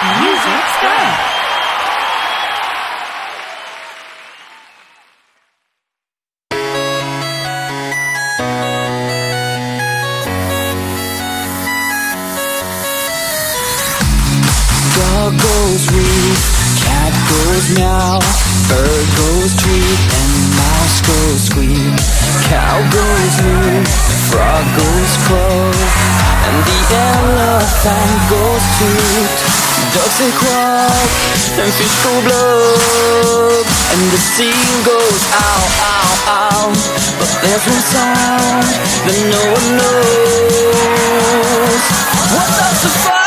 Music Star. goes reef, cat goes meow, bird goes tweet, and mouse goes squeak. Cow goes moo, frog goes crow, and the elephant goes toot. They quack, and go blub, and the sea goes ow, ow, ow. But there's one sound that no one knows. What does the fox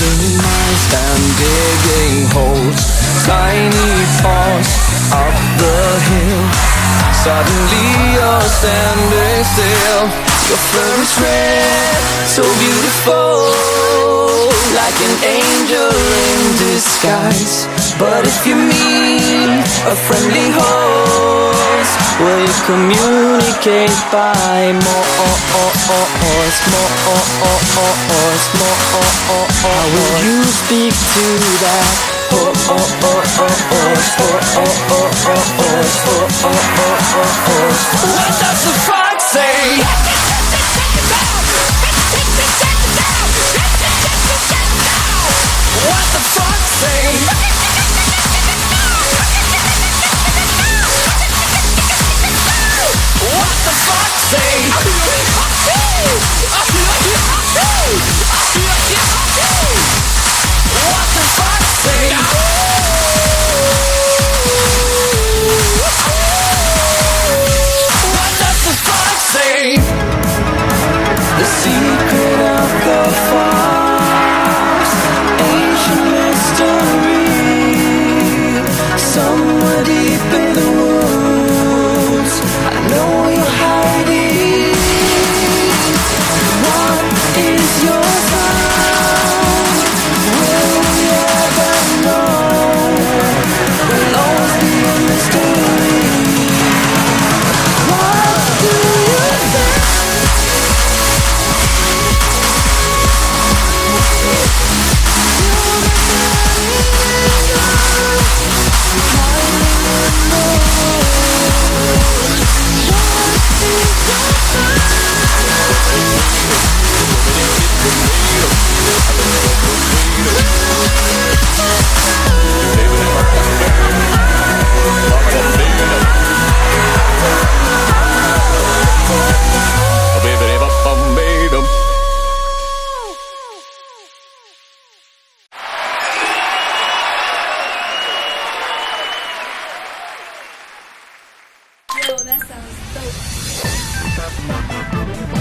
chasing mice and digging holes. Tiny paws up the hill. Suddenly you're standing still. Your fur is red, so beautiful, like an angel in disguise. But if you meet a friendly host, Waves communicate by morse, morse, morse. How will you speak to that? What does the trap.